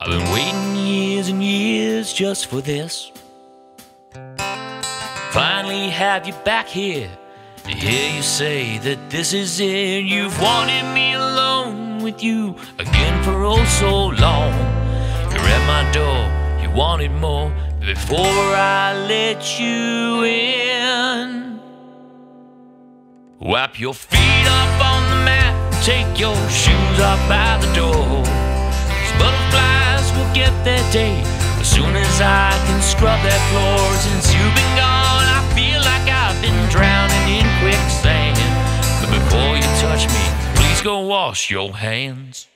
I've been waiting years and years just for this. Finally have you back here to hear you say that this is it. You've wanted me alone with you again for oh so long. You're at my door, you wanted more before I let you in. Wipe your feet up on the mat, take your shoes off by the door. These butterflies will get their day as soon as I can scrub their floor. Since you've been gone, I feel like I've been drowning in quicksand. But before you touch me, please go wash your hands.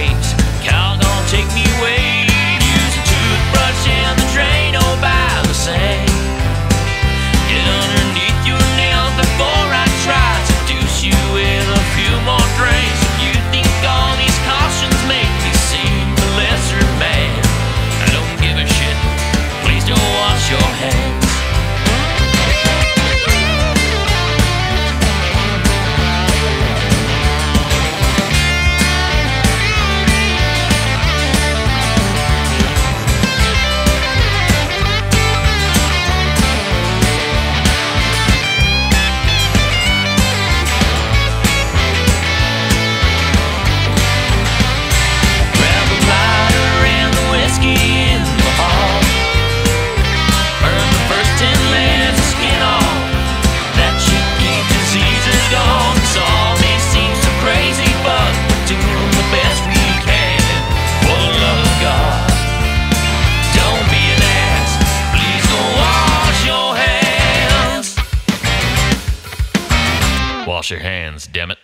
Just Your hands, damn it.